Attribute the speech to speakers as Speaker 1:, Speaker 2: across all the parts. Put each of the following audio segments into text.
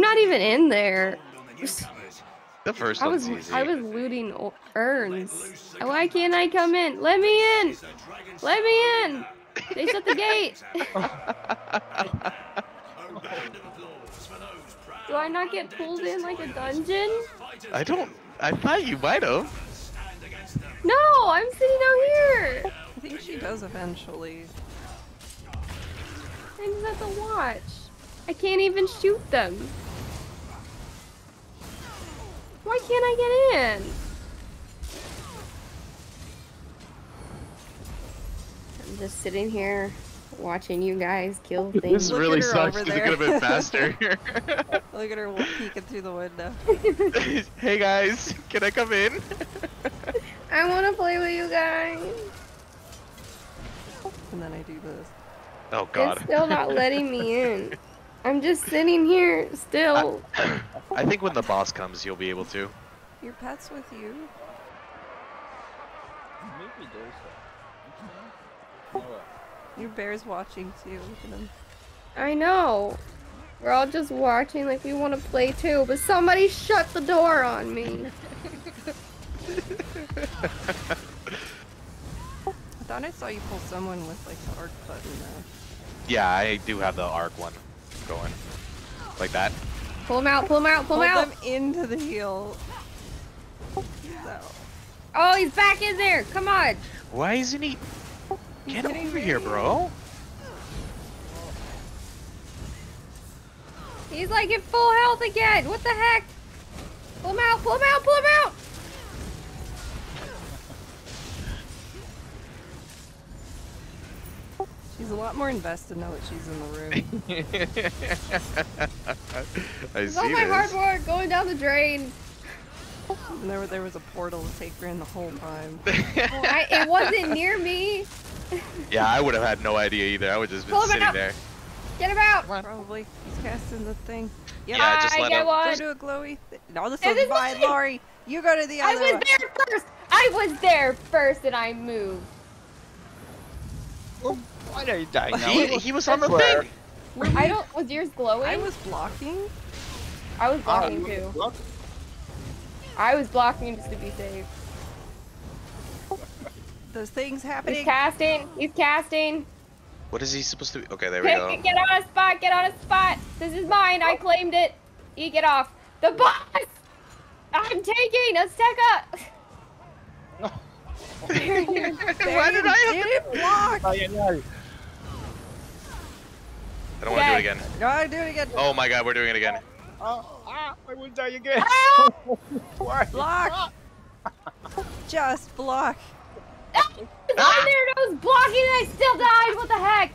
Speaker 1: not even in there.
Speaker 2: The first
Speaker 1: I was
Speaker 2: easy.
Speaker 1: I was looting urns. Why can't I come in? Let me in. Let me in. They shut the gate. Do I not get pulled in like a dungeon?
Speaker 2: I don't. I thought you might have.
Speaker 1: No, I'm sitting out here.
Speaker 3: I think she does eventually.
Speaker 1: I just have to watch. I can't even shoot them. Why can't I get in? I'm just sitting here watching you guys kill
Speaker 2: This
Speaker 1: things.
Speaker 3: Look
Speaker 2: really sucks.
Speaker 3: over
Speaker 2: This
Speaker 3: there.
Speaker 2: could have been faster.
Speaker 3: Look at her peeking through the window.
Speaker 2: hey guys, can I come in?
Speaker 1: I want to play with you guys.
Speaker 3: And then I do this.
Speaker 2: Oh god.
Speaker 1: It's still not letting me in. I'm just sitting here still.
Speaker 2: I think when the boss comes, you'll be able to.
Speaker 3: Your pet's with you.
Speaker 4: Maybe there's a. You?
Speaker 3: Your bear's watching too. Look at him.
Speaker 1: I know. We're all just watching like we want to play too, but somebody shut the door on me.
Speaker 3: I thought I saw you pull someone with like the arc button though.
Speaker 2: Yeah, I do have the arc one going. Like that.
Speaker 1: Pull him out, pull him out, pull
Speaker 3: Pull
Speaker 1: him out.
Speaker 3: them into the heel. He's.
Speaker 1: Oh, he's back in there. Come on.
Speaker 2: Why isn't he?
Speaker 3: He's
Speaker 2: Get
Speaker 3: getting
Speaker 2: over here, bro.
Speaker 1: He's like at full health again. What the heck? Pull him out, pull him out, pull him out.
Speaker 3: She's a lot more invested now that she's in the room.
Speaker 2: I
Speaker 1: It's
Speaker 2: see
Speaker 1: all my
Speaker 2: this.
Speaker 1: hard work going down the drain.
Speaker 3: and there, there was a portal to take her in the whole time.
Speaker 1: Oh, I, it wasn't near me.
Speaker 2: yeah, I would have had no idea either. I would just been sitting
Speaker 1: out.
Speaker 2: there.
Speaker 1: Get him out.
Speaker 3: Probably. He's casting the thing. Yep.
Speaker 2: Yeah, just
Speaker 1: I
Speaker 2: let
Speaker 1: get
Speaker 2: him.
Speaker 1: one.
Speaker 3: Go to a glowy. Th no, this
Speaker 1: This
Speaker 3: one's
Speaker 1: is
Speaker 3: mine,
Speaker 1: mine.
Speaker 3: Lori. You go to the other.
Speaker 1: I was
Speaker 3: one.
Speaker 1: there first. I was there first and I moved.
Speaker 4: Well, why are you dying now?
Speaker 2: He, he was on the
Speaker 4: Where?
Speaker 2: thing.
Speaker 1: I don't. Was yours glowing?
Speaker 3: I was blocking.
Speaker 1: I was blocking too.
Speaker 4: look.
Speaker 1: I was blocking just to be safe.
Speaker 3: Those things happening.
Speaker 1: He's casting. He's casting.
Speaker 2: What is he supposed to be? Okay, there we go.
Speaker 1: get on a spot. Get on a spot. This is mine. I claimed it. You get off. The boss. I'm taking Azteca.
Speaker 2: Why did I have to?
Speaker 3: Didn't block.
Speaker 4: Oh, yeah, no.
Speaker 2: I don't want to do it again.
Speaker 3: No, I do it again.
Speaker 2: Oh my god, we're doing it again.
Speaker 4: Oh, ah, I will die again.
Speaker 1: Help! Ah!
Speaker 4: Why?
Speaker 3: Block. Ah. Just block.
Speaker 1: Ah, it's on there. and I was blocking and I still died. What the heck?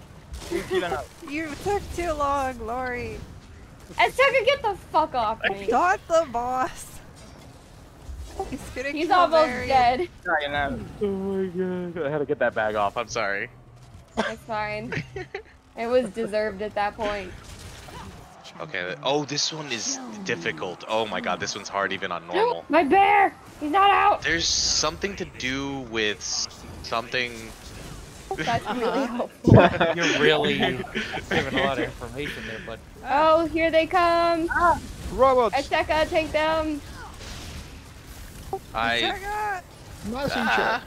Speaker 4: You don't know.
Speaker 3: You took too long, Lori.
Speaker 1: Azteca, get the fuck off me.
Speaker 3: Not the boss. He's gonna
Speaker 1: He's
Speaker 3: kill
Speaker 1: almost
Speaker 3: Mary.
Speaker 1: dead.
Speaker 2: Oh my god. I had to get that bag off. I'm sorry.
Speaker 1: That's fine. It was deserved at that point.
Speaker 2: Okay. Oh, this one is difficult. Oh my god, this one's hard even on normal.
Speaker 1: My bear! He's not out!
Speaker 2: There's something to do with something.
Speaker 1: That's really helpful.
Speaker 5: You're really giving a lot of information there, but
Speaker 1: Oh, here they come!
Speaker 4: Robots.
Speaker 1: Azteca, take them!
Speaker 2: I.
Speaker 3: Saga!
Speaker 2: Ah,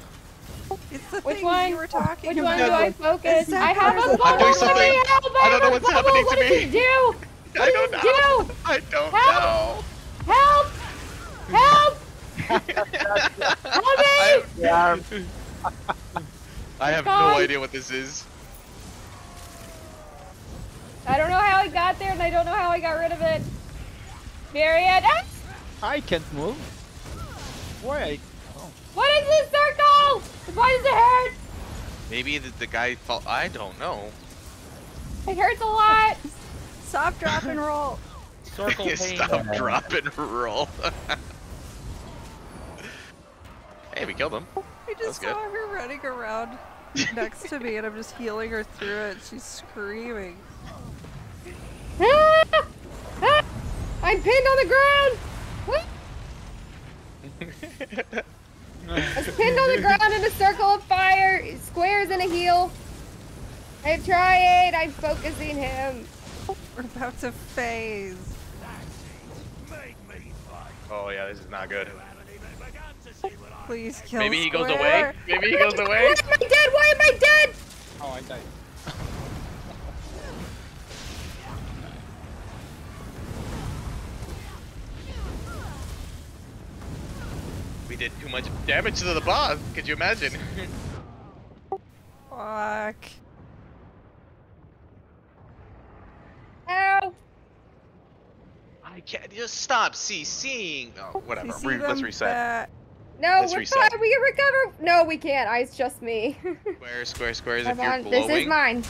Speaker 3: It's the
Speaker 1: Which
Speaker 3: things
Speaker 1: one?
Speaker 3: you were talking
Speaker 1: Which one do I focus? I have a
Speaker 3: a
Speaker 1: bubble!
Speaker 2: I'm doing
Speaker 1: Let me
Speaker 2: something.
Speaker 1: help!
Speaker 2: I don't know what's
Speaker 1: bubble.
Speaker 2: happening to
Speaker 1: What does
Speaker 2: me.
Speaker 1: it do?
Speaker 2: I don't know.
Speaker 1: do?
Speaker 2: I don't
Speaker 1: Help!
Speaker 2: know.
Speaker 1: Help! Help! Help me!
Speaker 2: I,
Speaker 4: Yeah.
Speaker 2: I have no idea what this is.
Speaker 1: I don't know how I got there and I don't know how I got rid of it. Marianne! Ah!
Speaker 4: I can't move. Why? Oh.
Speaker 1: What is this circle? Why does it hurt?
Speaker 2: Maybe the, the guy fall. I don't know.
Speaker 1: It hurts a lot.
Speaker 3: Stop, drop, and roll.
Speaker 5: circle pain.
Speaker 2: Stop, drop, and roll. hey, we killed him.
Speaker 3: I just
Speaker 2: That's
Speaker 3: saw her running around next to me, and I'm just healing her through it. She's screaming.
Speaker 1: Ah! Ah! I'm pinned on the ground. What? I'm pinned on the ground in a circle of fire. Squares in a heel. I'm trying. I'm focusing him.
Speaker 3: We're about to phase.
Speaker 2: Oh yeah, this is not good.
Speaker 3: Please kill
Speaker 2: Maybe he goes away. Maybe he goes
Speaker 1: Why
Speaker 2: away.
Speaker 1: am I dead? Why am I dead?
Speaker 5: Oh, I died.
Speaker 2: We did too much damage to the boss. Could you imagine?
Speaker 3: Fuck.
Speaker 1: Ow.
Speaker 2: I can't just stop CCing. Oh, whatever.
Speaker 3: You see
Speaker 2: Re- let's reset.
Speaker 3: back-
Speaker 1: No,
Speaker 2: Let's
Speaker 1: we're
Speaker 2: reset.
Speaker 1: fine. We can recover. No, we can't. I, it's just me.
Speaker 2: Square, square, squares.
Speaker 1: Come
Speaker 2: If you're
Speaker 1: on.
Speaker 2: glowing,
Speaker 1: This is mine.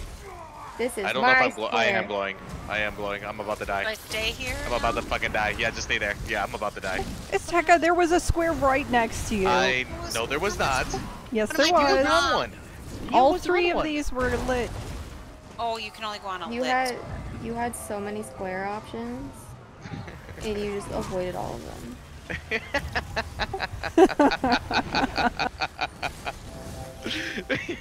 Speaker 1: This is
Speaker 2: I don't know if I'm. Glo- I am blowing. I am blowing. I'm about to die.
Speaker 6: Like stay here.
Speaker 2: I'm about to fucking die. Yeah, just stay there. Yeah, I'm about to die.
Speaker 3: Azteca, there was a square right next to you.
Speaker 2: I no, there was not.
Speaker 3: yes,
Speaker 2: What
Speaker 3: there
Speaker 2: am I doing?
Speaker 3: was.
Speaker 2: Wrong one. You
Speaker 3: All
Speaker 2: was
Speaker 3: three
Speaker 2: wrong
Speaker 3: of
Speaker 2: one.
Speaker 3: these were lit.
Speaker 6: Oh, you can only go on a
Speaker 1: You
Speaker 6: lit.
Speaker 1: had you had so many square options, and you just avoided all of them.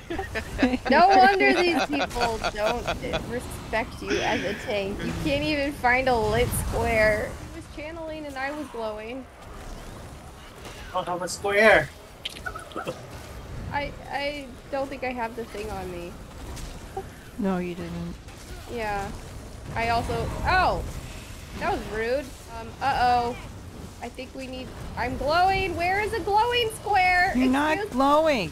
Speaker 1: No wonder these people don't respect you as a tank. You can't even find a lit square. He was channeling and I was glowing.
Speaker 7: don't have a square.
Speaker 1: I I don't think I have the thing on me.
Speaker 3: No, you didn't.
Speaker 1: Yeah. I also oh that was rude. Um uh oh. I think we need I'm glowing. Where is a glowing square?
Speaker 3: You're not glowing.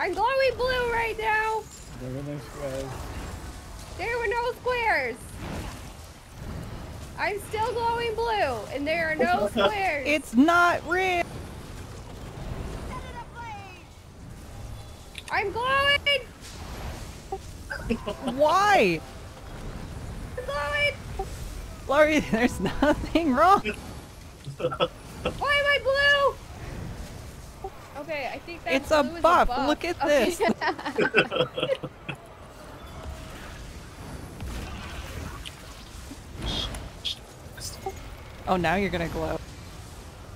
Speaker 1: I'm glowing blue right now.
Speaker 4: There were no squares.
Speaker 1: There were no squares. I'm still glowing blue, and there are no squares.
Speaker 3: It's not real.
Speaker 1: I'm glowing.
Speaker 3: Why?
Speaker 1: I'm glowing.
Speaker 3: Laurie, there's nothing wrong.
Speaker 1: Why am I blue? Okay, I think that
Speaker 3: It's a
Speaker 1: blue is
Speaker 3: buff.
Speaker 1: buff.
Speaker 3: Look at
Speaker 1: Okay.
Speaker 3: this. Oh, now you're gonna glow.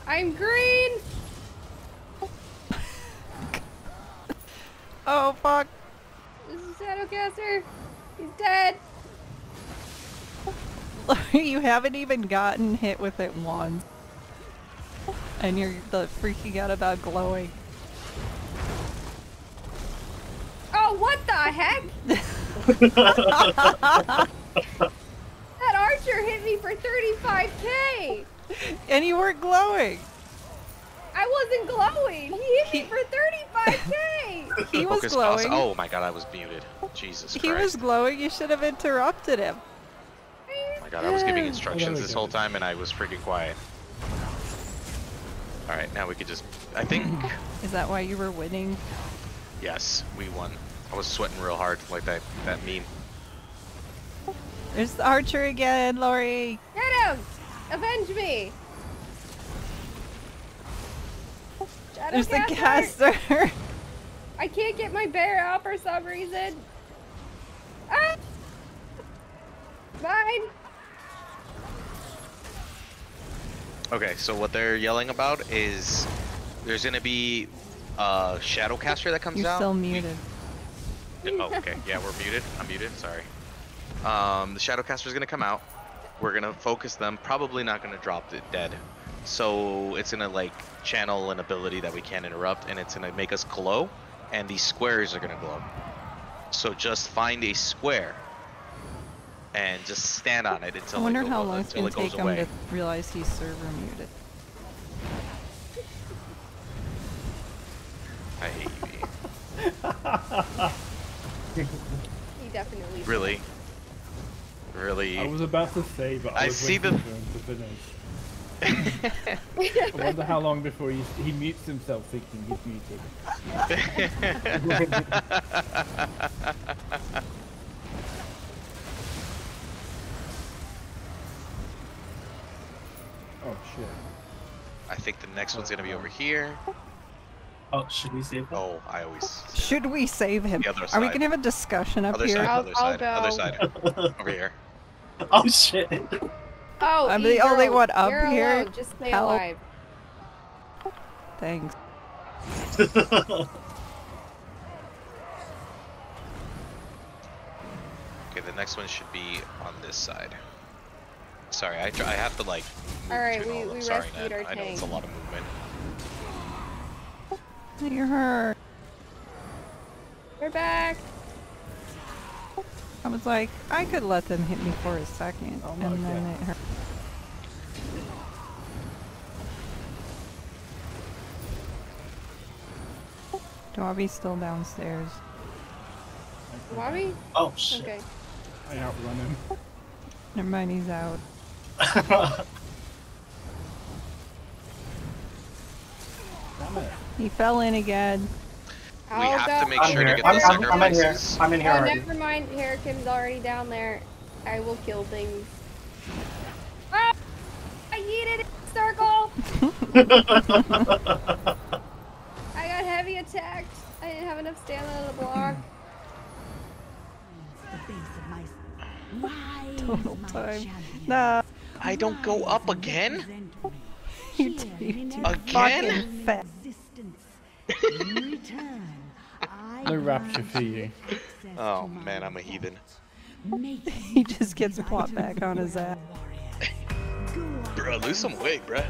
Speaker 1: I'm green.
Speaker 3: Oh, fuck.
Speaker 1: This is Shadowcaster. He's dead.
Speaker 3: You haven't even gotten hit with it once. And you're the freaking out about glowing.
Speaker 1: Oh, what the heck? That archer hit me for 35k.
Speaker 3: and you weren't glowing.
Speaker 1: I wasn't glowing. He hit me for 35k.
Speaker 3: He was
Speaker 2: Focus pause.
Speaker 3: glowing.
Speaker 2: Oh my god, I was muted. Jesus Christ.
Speaker 3: He
Speaker 2: Christ.
Speaker 3: was glowing. You should have interrupted him.
Speaker 2: Oh my god, I was giving instructions this whole time and I was freaking quiet. Alright, now we could just. I think.
Speaker 3: Is that why you were winning?
Speaker 2: yes, we won. I was sweating real hard, like that, that meme.
Speaker 3: There's the archer again, Laurie.
Speaker 1: Get him! Avenge me!
Speaker 3: There's the caster.
Speaker 1: I can't get my bear out for some reason. Ah! Mine!
Speaker 2: Okay, so what they're yelling about is there's gonna be a Shadowcaster that comes
Speaker 3: You're
Speaker 2: out.
Speaker 3: still muted.
Speaker 2: Oh, okay. Yeah, we're muted. I'm muted. Sorry. Um, the Shadowcaster is gonna come out. We're gonna focus them. Probably not gonna drop it dead. So it's gonna like channel an ability that we can't interrupt, and it's gonna make us glow, and these squares are gonna glow. So just find a square and just stand on it until
Speaker 3: I wonder
Speaker 2: it, go-
Speaker 3: how long it's gonna
Speaker 2: it goes
Speaker 3: take him
Speaker 2: away.
Speaker 3: to realize he's server muted.
Speaker 2: I hate you.
Speaker 1: He definitely.
Speaker 2: Really? Really?
Speaker 4: I was about to say, but I,
Speaker 2: I
Speaker 4: was
Speaker 2: see the-
Speaker 4: to finish. I wonder how long before he, he mutes himself thinking he's muted. Oh shit.
Speaker 2: I think the next one's gonna be over here.
Speaker 7: Oh, should we save him?
Speaker 2: Oh, I always.
Speaker 3: Should we save him?
Speaker 2: The other
Speaker 3: Are we gonna have a discussion up
Speaker 2: Other
Speaker 3: here?
Speaker 2: side,
Speaker 1: I'll-
Speaker 2: other
Speaker 1: I'll
Speaker 2: side, other side. Over here.
Speaker 7: Oh shit.
Speaker 1: Oh,
Speaker 3: I'm the only one up
Speaker 1: you're
Speaker 3: here.
Speaker 1: alone. Just stay
Speaker 3: Help.
Speaker 1: alive.
Speaker 3: Thanks.
Speaker 2: Okay, the next one should be on this side. Sorry, I I have to like.
Speaker 1: All right,
Speaker 2: turn
Speaker 1: we-
Speaker 2: all-
Speaker 1: we
Speaker 2: sorry,
Speaker 1: rescued
Speaker 2: Ned.
Speaker 1: our
Speaker 2: I know it's a lot of movement.
Speaker 3: You're hurt.
Speaker 1: We're back.
Speaker 3: I was like, I could let them hit me for a second,
Speaker 4: Oh
Speaker 3: and
Speaker 4: my
Speaker 3: then
Speaker 4: God.
Speaker 3: it hurt. Dobby's still downstairs.
Speaker 1: Wobby?
Speaker 7: Oh shit.
Speaker 1: Okay.
Speaker 4: I outrun him.
Speaker 3: Never mind, he's out.
Speaker 4: Damn it.
Speaker 3: He fell in again.
Speaker 1: I'll
Speaker 2: we have
Speaker 1: go.
Speaker 2: to make
Speaker 7: I'm
Speaker 2: sure
Speaker 7: here.
Speaker 2: to get
Speaker 7: I'm,
Speaker 2: the
Speaker 7: I'm, I'm in here. I'm in here
Speaker 1: Oh,
Speaker 7: already.
Speaker 1: never mind. Hurricane's already down there. I will kill things. Ah! I yeeted it, circle. I got heavy attacked. I didn't have enough stamina to block.
Speaker 3: Total time. Nah,
Speaker 2: I don't go up again.
Speaker 3: you do. You do.
Speaker 2: Again?
Speaker 3: Fucking fat.
Speaker 4: No rapture for you.
Speaker 2: Oh man, I'm a heathen.
Speaker 3: He just gets plopped back on his ass.
Speaker 2: Bro, lose some weight, bruh.